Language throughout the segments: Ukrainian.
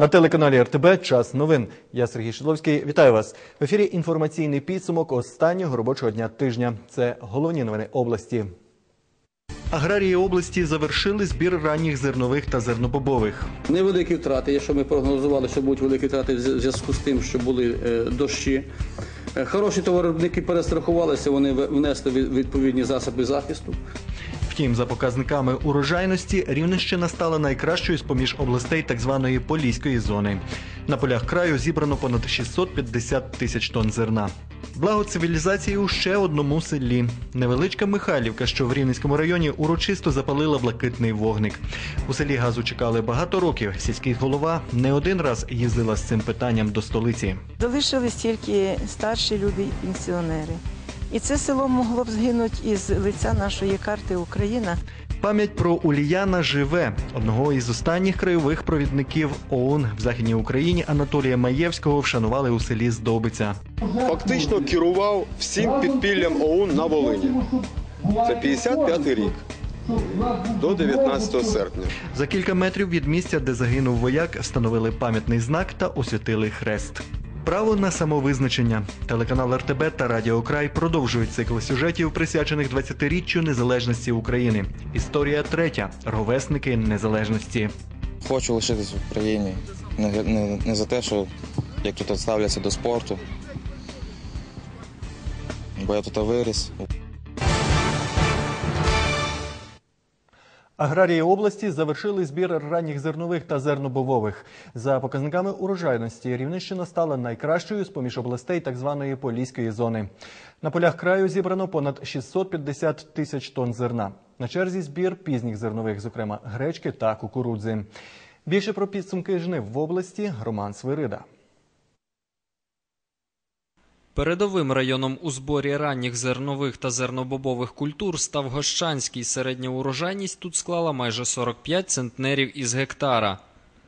На телеканалі РТБ час новин. Я Сергій Шидловський. Вітаю вас в ефірі. Інформаційний підсумок останнього робочого дня тижня. Це головні новини області. Аграрії області завершили збір ранніх зернових та зернобобових. Невеликі втрати, якщо ми прогнозували, що будуть великі втрати в зв'язку з тим, що були е, дощі. Е, Хороші товаровиробники перестрахувалися, вони внесли відповідні засоби захисту. Втім, за показниками урожайності Рівненщина стала найкращою з поміж областей так званої поліської зони. На полях краю зібрано понад 650 тисяч тонн зерна. Благо цивілізації у ще одному селі. Невеличка Михайлівка, що в Рівненському районі урочисто запалила блакитний вогник. У селі газу чекали багато років. Сільський голова не один раз їздила з цим питанням до столиці. Залишились тільки старші люди пенсіонери. І це село могло б згинути із лиця нашої карти Україна. Пам'ять про Уліяна живе одного із останніх краєвих провідників ОУН в західній Україні Анатолія Маєвського вшанували у селі Здобиця. фактично керував всім підпіллям ОУН на Волині. Це 55 рік до 19 серпня. За кілька метрів від місця, де загинув вояк, встановили пам'ятний знак та освятили хрест. Право на самовизначення. Телеканал РТБ та Радіо Край продовжують цикл сюжетів, присвячених 20-річчю незалежності України. Історія третя. Ровесники незалежності. Хочу лишитись в Україні. Не, не, не за те, що як тут ставляться до спорту. Бо я тут виріс. Аграрії області завершили збір ранніх зернових та зернобовових. За показниками урожайності Рівненщина стала найкращою з поміж областей так званої поліської зони. На полях краю зібрано понад 650 тисяч тонн зерна. На черзі збір пізніх зернових, зокрема гречки та кукурудзи. Більше про підсумки жнив в області Роман Свирида. Передовим районом у зборі ранніх зернових та зернобобових культур став Гощанський. Середня урожайність тут склала майже 45 центнерів із гектара.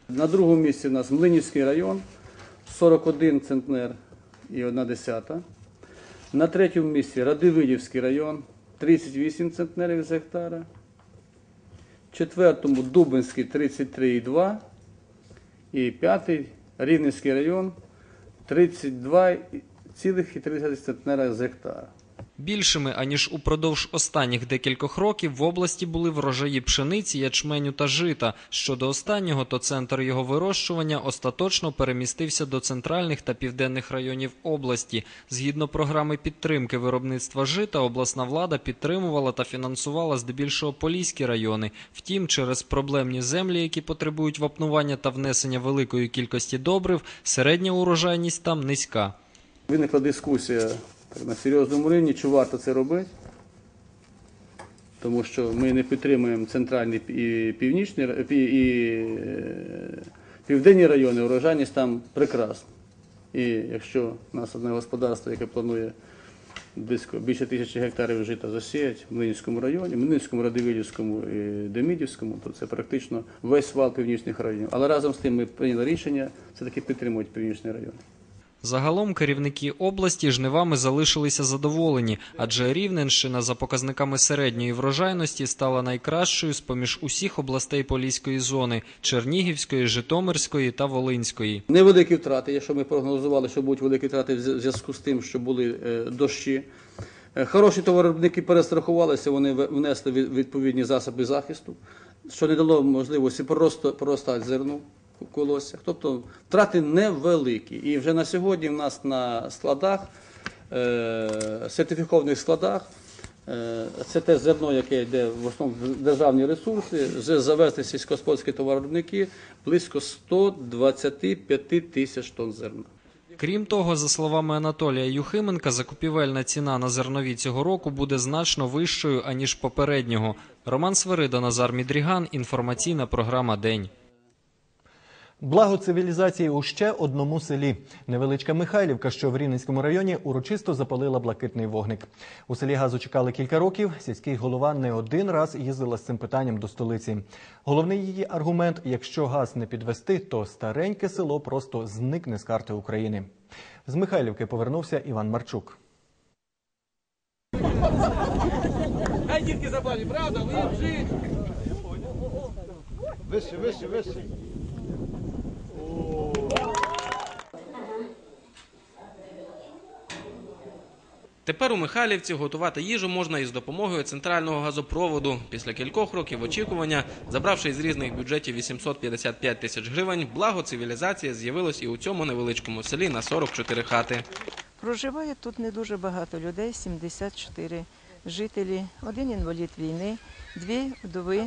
На другому місці у нас Млинівський район, 41 центнер і 1 десята. На третьому місці Радивидівський район, 38 центнерів з гектара. Четвертому Дубинський 33,2. І п'ятий Рівненський район 32,3 центнера з гектара. Більшими аніж упродовж останніх декількох років в області були врожаї пшениці, ячменю та жита. Щодо останнього, то центр його вирощування остаточно перемістився до центральних та південних районів області. Згідно програми підтримки виробництва жита, обласна влада підтримувала та фінансувала здебільшого поліські райони. Втім, через проблемні землі, які потребують вапнування та внесення великої кількості добрив, середня урожайність там низька. Виникла дискусія на серйозному рівні, чи варто це робити, тому що ми не підтримуємо центральні і північні ра- і е, південні райони, урожайність там прекрасна. І якщо у нас одне господарство, яке планує близько більше тисячі гектарів жита засіяти в Млинівському районі, в Млинівському, Радивилівському і Демідівському, то це практично весь вал північних районів. Але разом з тим ми прийняли рішення все-таки підтримувати північні райони. Загалом керівники області жнивами залишилися задоволені, адже Рівненщина за показниками середньої врожайності стала найкращою з поміж усіх областей Поліської зони Чернігівської, Житомирської та Волинської. Невеликі втрати, якщо ми прогнозували, що будуть великі втрати в зв'язку з тим, що були е, дощі. Е, Хороші товаровиробники перестрахувалися, вони внесли відповідні засоби захисту, що не дало можливості просто проростати зерну в колоссях. Тобто втрати невеликі. І вже на сьогодні в нас на складах, е, сертифікованих складах, е, це те зерно, яке йде в основному в державні ресурси, вже завезли сільськогосподарські товаровиробники близько 125 тисяч тонн зерна. Крім того, за словами Анатолія Юхименка, закупівельна ціна на зернові цього року буде значно вищою аніж попереднього. Роман Свирида, Назар Мідріган. Інформаційна програма День. Благо цивілізації у ще одному селі. Невеличка Михайлівка, що в Рівненському районі, урочисто запалила блакитний вогник. У селі газу чекали кілька років. Сільський голова не один раз їздила з цим питанням до столиці. Головний її аргумент: якщо газ не підвести, то стареньке село просто зникне з карти України. З Михайлівки повернувся Іван Марчук. Хай дітки забавні, правда? Ви їм жить. Вище, вище, вище. Тепер у Михайлівці готувати їжу можна із допомогою центрального газопроводу. Після кількох років очікування, забравши із різних бюджетів 855 тисяч гривень, благо цивілізація з'явилось і у цьому невеличкому селі на 44 хати. Проживає тут не дуже багато людей, 74 жителі, один інвалід війни, дві вдови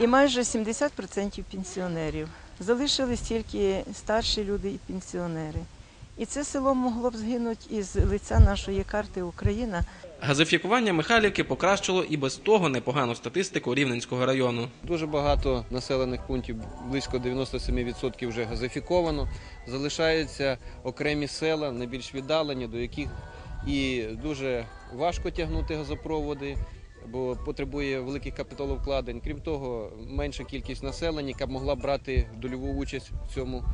і майже 70% пенсіонерів. Залишились тільки старші люди і пенсіонери. І це село могло б згинути із лиця нашої карти Україна. Газифікування Михайлівки покращило і без того непогану статистику Рівненського району. Дуже багато населених пунктів, близько 97% вже газифіковано. Залишаються окремі села, найбільш віддалені, до яких і дуже важко тягнути газопроводи, бо потребує великих капіталовкладень. Крім того, менша кількість населення, яка б могла брати дольову участь в цьому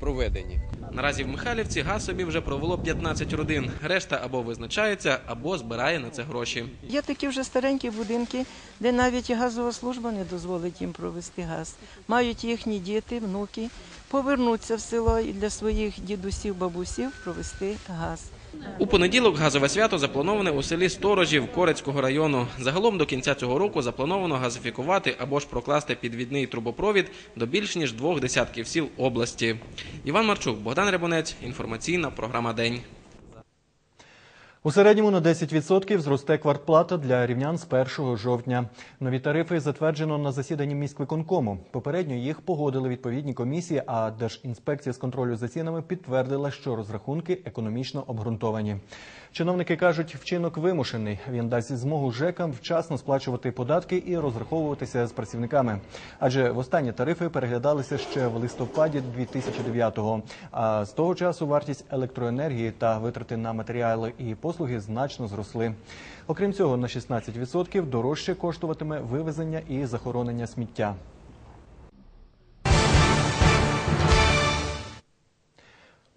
проведенні. Наразі в Михайлівці газ собі вже провело 15 родин. Решта або визначається, або збирає на це гроші. Є такі вже старенькі будинки, де навіть і газова служба не дозволить їм провести газ. Мають їхні діти, внуки повернуться в село і для своїх дідусів, бабусів провести газ. У понеділок газове свято заплановане у селі Сторожів Корецького району. Загалом до кінця цього року заплановано газифікувати або ж прокласти підвідний трубопровід до більш ніж двох десятків сіл області. Іван Марчук, Богдан Рябунець. Інформаційна програма День. У середньому на 10% зросте квартплата для рівнян з 1 жовтня. Нові тарифи затверджено на засіданні міськвиконкому. Попередньо їх погодили відповідні комісії, а Держінспекція з контролю за цінами підтвердила, що розрахунки економічно обґрунтовані. Чиновники кажуть, вчинок вимушений. Він дасть змогу ЖЕКам вчасно сплачувати податки і розраховуватися з працівниками. Адже востаннє тарифи переглядалися ще в листопаді 2009-го. А з того часу вартість електроенергії та витрати на матеріали і послуги значно зросли. Окрім цього, на 16% дорожче коштуватиме вивезення і захоронення сміття.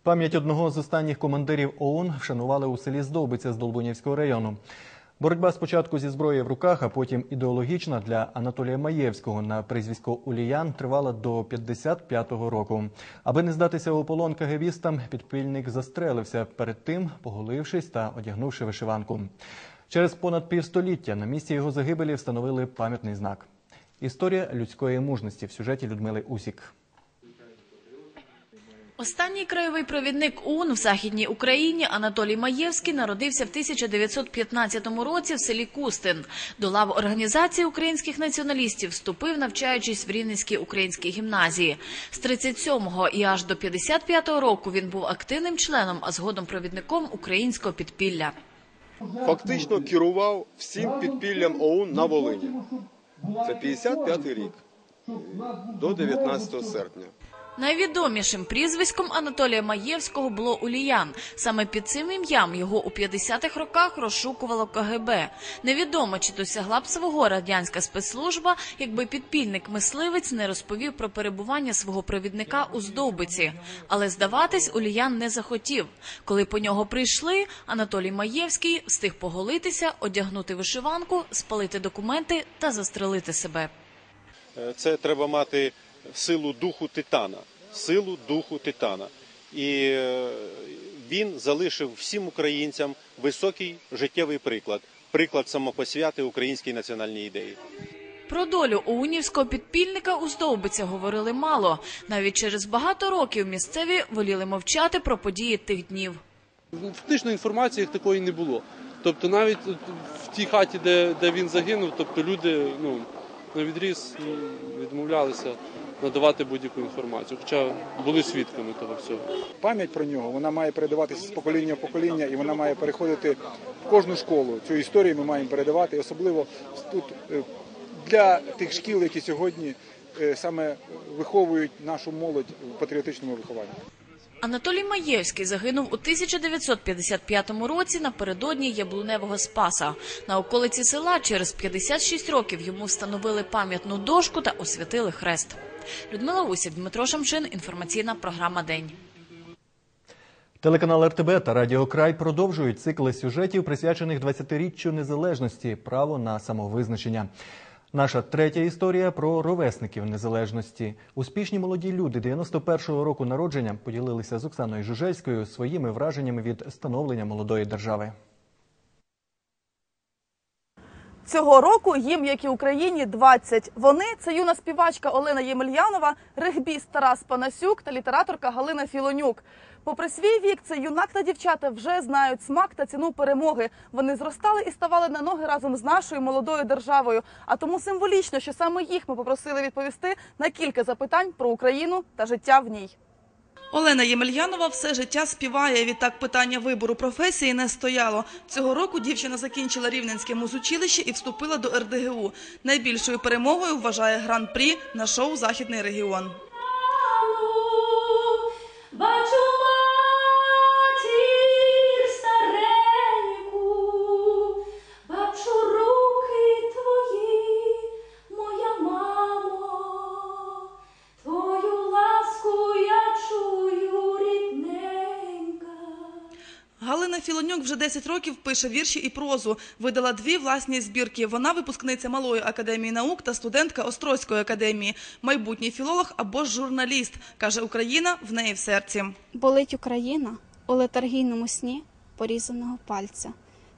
Пам'ять одного з останніх командирів ОУН вшанували у селі Здовбиця з Долбунівського району. Боротьба спочатку зі зброєю в руках, а потім ідеологічна для Анатолія Маєвського на прізвисько Уліян тривала до 55-го року. Аби не здатися у полон кагевістам, підпільник застрелився перед тим, поголившись та одягнувши вишиванку. Через понад півстоліття на місці його загибелі встановили пам'ятний знак. Історія людської мужності в сюжеті Людмили Усік. Останній краєвий провідник ОУН в Західній Україні Анатолій Маєвський народився в 1915 році в селі Кустин. До лав організації українських націоналістів вступив, навчаючись в Рівненській українській гімназії. З 37-го і аж до 55-го року він був активним членом, а згодом провідником українського підпілля. Фактично керував всім підпіллям ОУН на Волині. Це 55 рік до 19 серпня. Найвідомішим прізвиськом Анатолія Маєвського було Уліян. Саме під цим ім'ям його у 50-х роках розшукувало КГБ. Невідомо, чи досягла б свого радянська спецслужба, якби підпільник мисливець не розповів про перебування свого провідника у Здовбиці. Але здаватись Уліян не захотів. Коли по нього прийшли, Анатолій Маєвський встиг поголитися, одягнути вишиванку, спалити документи та застрелити себе. Це треба мати силу духу титана, силу духу титана. І е, він залишив всім українцям високий життєвий приклад, приклад самопосвяти українській національній ідеї. Про долю оунівського підпільника у Здовбиця говорили мало. Навіть через багато років місцеві воліли мовчати про події тих днів. Фактичної інформації як такої не було. Тобто навіть в тій хаті, де, де він загинув, тобто люди ну, на відріз відмовлялися надавати будь-яку інформацію, хоча були свідками того всього. Пам'ять про нього вона має передаватися з покоління в покоління, і вона має переходити в кожну школу. Цю історію ми маємо передавати, особливо тут е, для тих шкіл, які сьогодні е, саме виховують нашу молодь в патріотичному вихованні. Анатолій Маєвський загинув у 1955 році напередодні Яблуневого Спаса. На околиці села через 56 років йому встановили пам'ятну дошку та освятили хрест. Людмила Усік, Дмитро Шамшин. Інформаційна програма День. Телеканал РТБ та Радіо Край продовжують цикли сюжетів, присвячених 20-річчю незалежності, право на самовизначення. Наша третя історія про ровесників незалежності. Успішні молоді люди 91-го року народження поділилися з Оксаною Жужельською своїми враженнями від становлення молодої держави. Цього року їм, як і Україні, 20. Вони це юна співачка Олена Ємельянова, регбіст Тарас Панасюк та літераторка Галина Філонюк. Попри свій вік, це юнак та дівчата вже знають смак та ціну перемоги. Вони зростали і ставали на ноги разом з нашою молодою державою. А тому символічно, що саме їх ми попросили відповісти на кілька запитань про Україну та життя в ній. Олена Ємельянова все життя співає. Відтак питання вибору професії не стояло. Цього року дівчина закінчила Рівненське музучилище і вступила до РДГУ. Найбільшою перемогою вважає гран-прі на шоу Західний регіон. Галина Філонюк вже 10 років пише вірші і прозу. Видала дві власні збірки. Вона випускниця Малої академії наук та студентка Острозької академії, майбутній філолог або ж журналіст. каже Україна в неї в серці. Болить Україна у летаргійному сні порізаного пальця.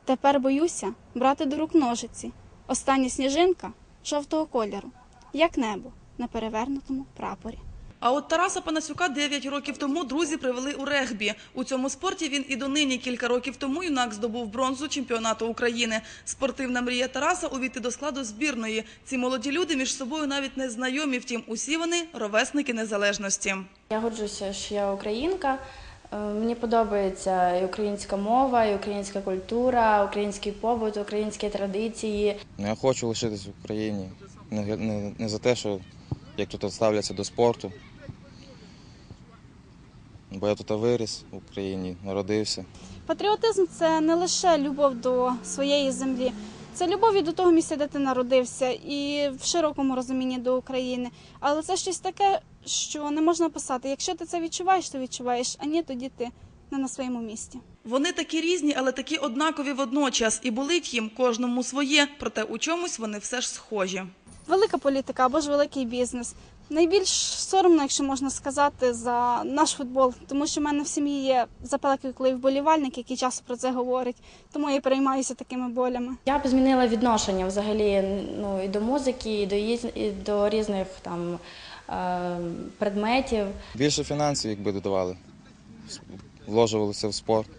Тепер боюся брати до рук ножиці. Остання сніжинка жовтого кольору, як небо на перевернутому прапорі. А от Тараса Панасюка 9 років тому друзі привели у регбі. У цьому спорті він і донині кілька років тому юнак здобув бронзу чемпіонату України. Спортивна мрія Тараса увійти до складу збірної. Ці молоді люди між собою навіть не знайомі. Втім, усі вони ровесники незалежності. Я горджуся, що я українка. Е, Мені подобається і українська мова, і українська культура, український побут, українські традиції. Ну, я хочу лишитись в Україні. Не, не, не за те, що як тут ставляться до спорту. Бо я тут виріс в Україні, народився. Патріотизм це не лише любов до своєї землі, це любов і до того місця, де ти народився, і в широкому розумінні до України. Але це щось таке, що не можна писати. Якщо ти це відчуваєш, то відчуваєш, а ні, тоді ти не на своєму місці. Вони такі різні, але такі однакові водночас. І болить їм кожному своє, проте у чомусь вони все ж схожі. Велика політика або ж великий бізнес. Найбільш соромно, якщо можна сказати, за наш футбол, тому що в мене в сім'ї є запеклий вболівальник, який часто про це говорить, тому я переймаюся такими болями. Я б змінила відношення взагалі ну, і до музики, і до, і до різних там е, предметів. Більше фінансів, якби додавали, вложувалися в спорт,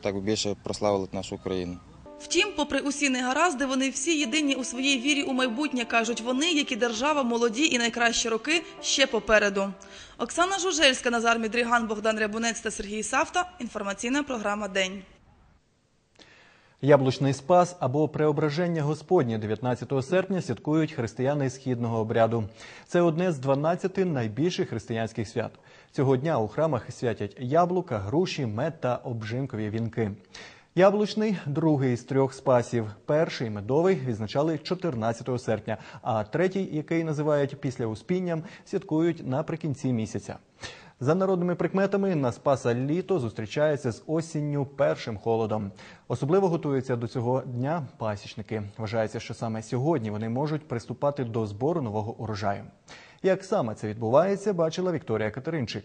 так би більше прославили нашу Україну. Втім, попри усі негаразди, вони всі єдині у своїй вірі у майбутнє, кажуть вони, як і держава, молоді і найкращі роки ще попереду. Оксана Жужельська, Назар Мідріган, Богдан Рябунець та Сергій Савта. Інформаційна програма День. Яблучний спас або преображення Господнє 19 серпня святкують християни східного обряду. Це одне з 12 найбільших християнських свят. Цього дня у храмах святять яблука, груші, мед та обжинкові вінки. Яблучний другий з трьох спасів. Перший медовий відзначали 14 серпня, а третій, який називають після успінням, святкують наприкінці місяця. За народними прикметами на Спаса літо зустрічається з осінню першим холодом. Особливо готуються до цього дня пасічники. Вважається, що саме сьогодні вони можуть приступати до збору нового урожаю. Як саме це відбувається, бачила Вікторія Катеринчик.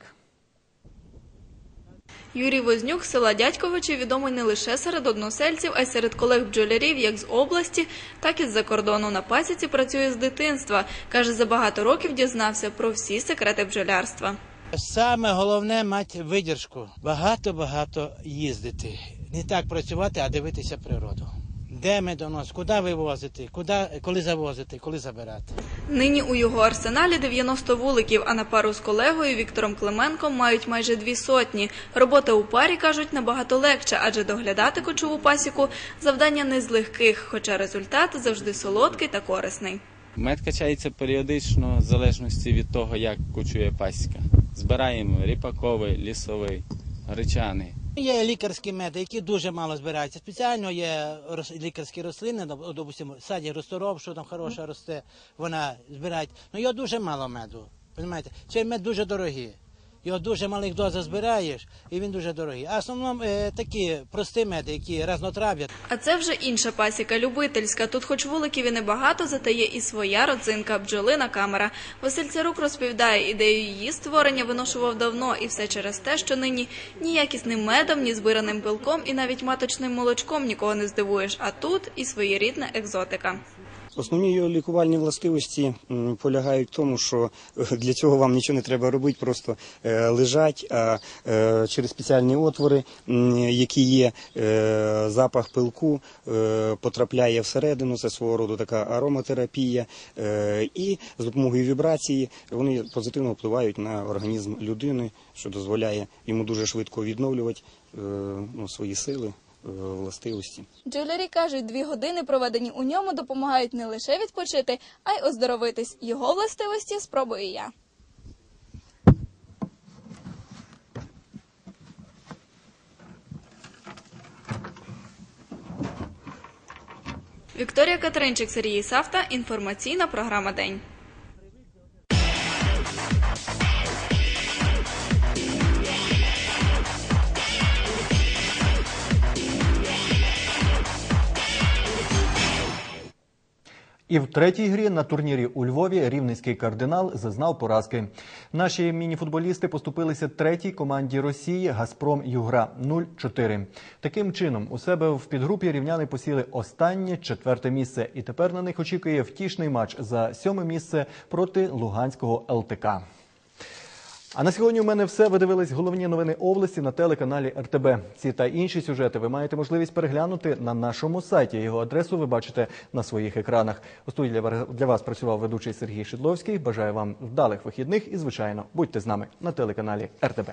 Юрій Вознюк села Дядьковичі відомий не лише серед односельців, а й серед колег бджолярів як з області, так і з-за кордону. На пасіці працює з дитинства. Каже, за багато років дізнався про всі секрети бджолярства. Саме головне мати видержку. Багато-багато їздити. Не так працювати, а дивитися природу. Де медонос, куди вивозити, куди, коли завозити, коли забирати. Нині у його арсеналі 90 вуликів, а на пару з колегою Віктором Клименком мають майже дві сотні. Робота у парі, кажуть, набагато легше, адже доглядати кочову пасіку завдання не з легких, хоча результат завжди солодкий та корисний. Мед качається періодично в залежності від того, як кочує пасіка. Збираємо ріпаковий, лісовий, гречаний. Є лікарські меди, які дуже мало збираються. Спеціально є лікарські рослини, доп- допустимо, саді розторов, що там хороша росте, вона збирають. Ну його дуже мало меду. Розумієте? Цей мед дуже дорогий. Його дуже малих дозах збираєш, і він дуже дорогий. А в основному е, такі прості меди, які разнотрав'я. А це вже інша пасіка, любительська. Тут хоч вуликів і небагато, зате є і своя родзинка, бджолина камера. Василь Царук розповідає, ідею її створення виношував давно, і все через те, що нині ні якісним медом, ні збираним пилком, і навіть маточним молочком нікого не здивуєш. А тут і своєрідна екзотика. Основні його лікувальні властивості полягають в тому, що е, для цього вам нічого не треба робити, просто е, лежать, а е, через спеціальні отвори, які є, запах пилку потрапляє всередину, це свого роду така ароматерапія, і з допомогою вібрації вони позитивно впливають на організм людини, що дозволяє йому дуже швидко відновлювати ну, свої сили, властивості. Джулері кажуть, дві години проведені у ньому допомагають не лише відпочити, а й оздоровитись. Його властивості спробую я. Вікторія Катеринчик, Сергій Савта. Інформаційна програма День. І в третій грі на турнірі у Львові рівненський кардинал зазнав поразки. Наші мініфутболісти поступилися третій команді Росії Газпром Югра 0-4. Таким чином, у себе в підгрупі рівняни посіли останнє четверте місце, і тепер на них очікує втішний матч за сьоме місце проти Луганського ЛТК. А на сьогодні у мене все. Ви дивились головні новини області на телеканалі РТБ. Ці та інші сюжети ви маєте можливість переглянути на нашому сайті. Його адресу ви бачите на своїх екранах. У студії для- вас працював ведучий Сергій Шидловський. Бажаю вам вдалих вихідних і, звичайно, будьте з нами на телеканалі РТБ.